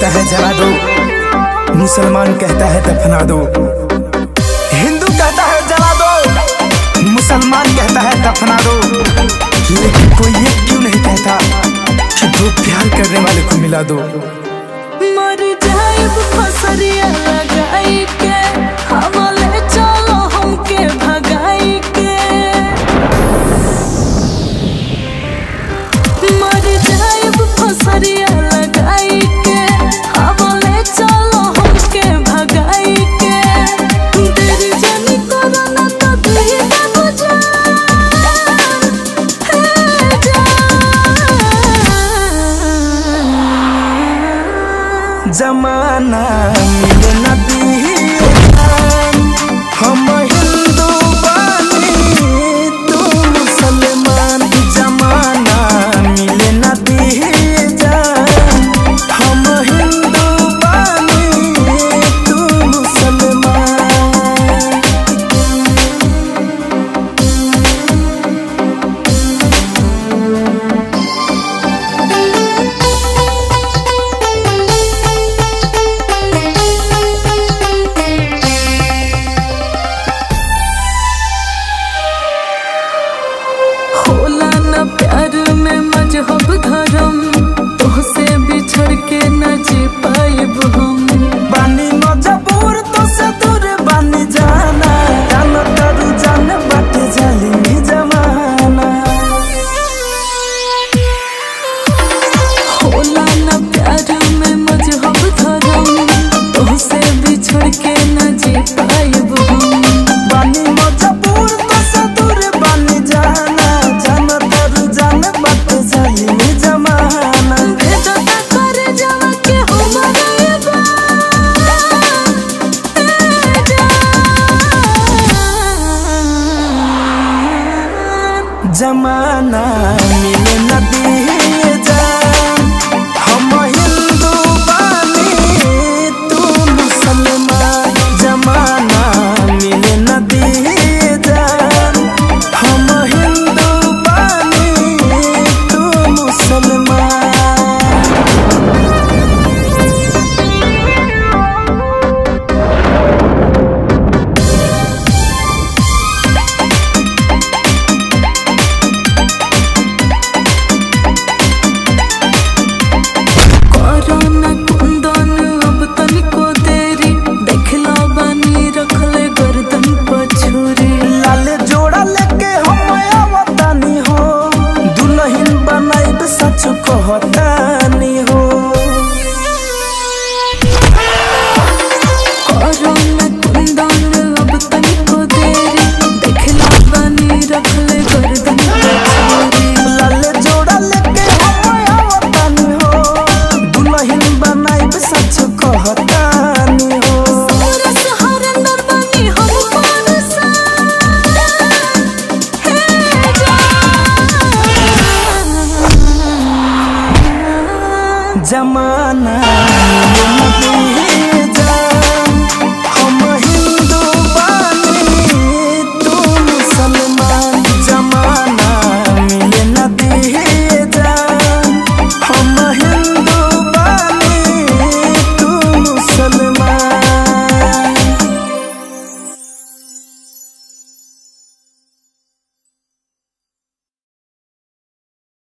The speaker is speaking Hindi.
कहता है, जला दो। मुसलमान कहता है, दफना दो। हिंदू कहता है, जला दो। मुसलमान कहता है, दफना दो। लेकिन कोई ये क्यों नहीं कहता कि दो प्यार करने वाले को मिला दो? मर जाए तो फसरिया लगाई जमाना मिले न दिए हम जमाना मिले नदी बहुत जमाना